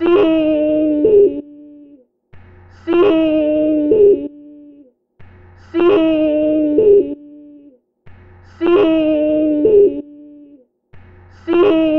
Si. Si. Si. Si. Si.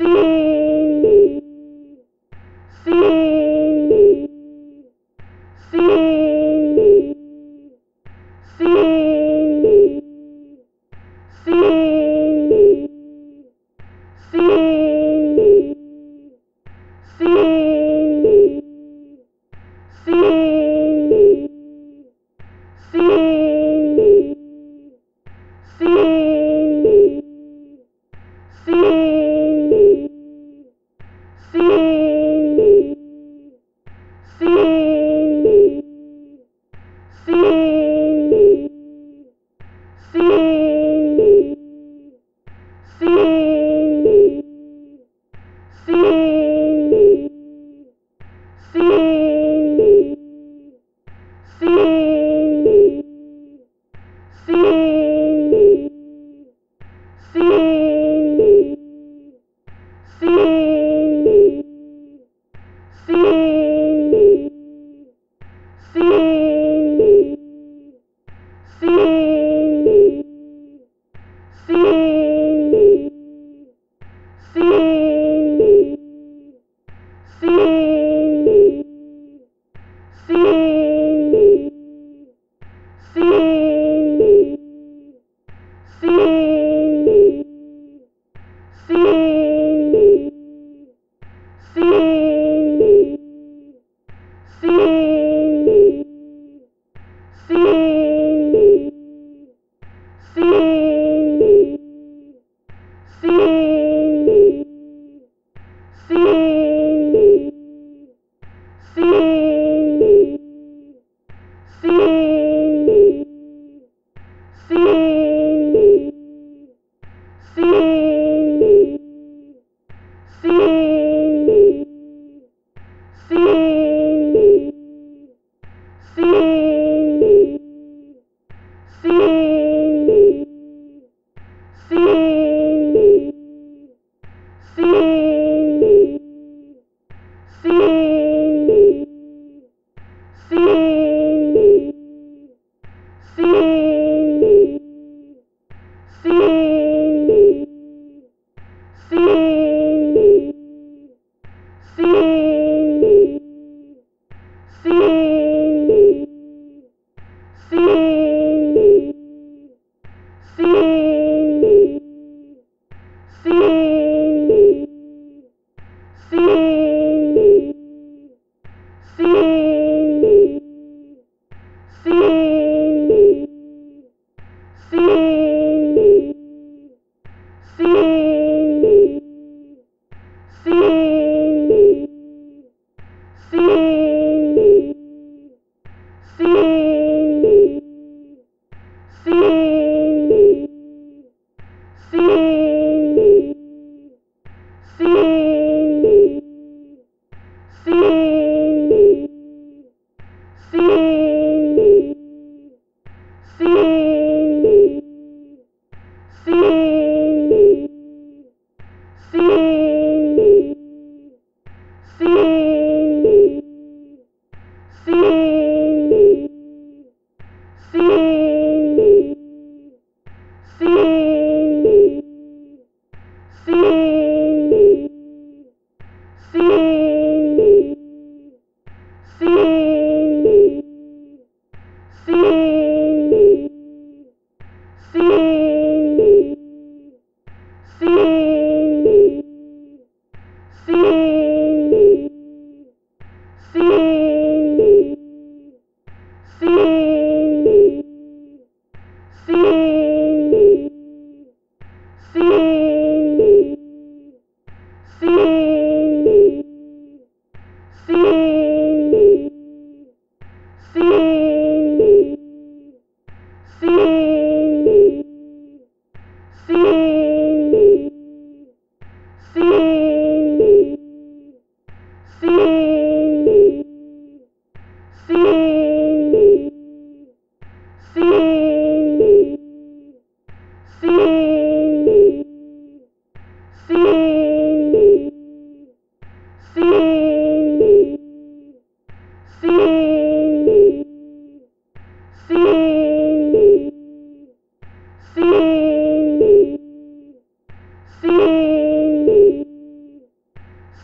sí. see. see. See? Si. Si. Si. Si. Si.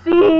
see.